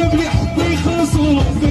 جاب لي حطي خصوص